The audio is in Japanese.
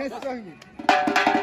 Restaurante.